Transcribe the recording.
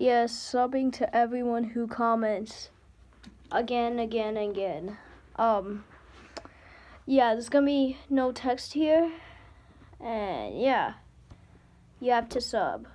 Yes, subbing to everyone who comments again, again, again. Um, yeah, there's gonna be no text here, and yeah, you have to sub.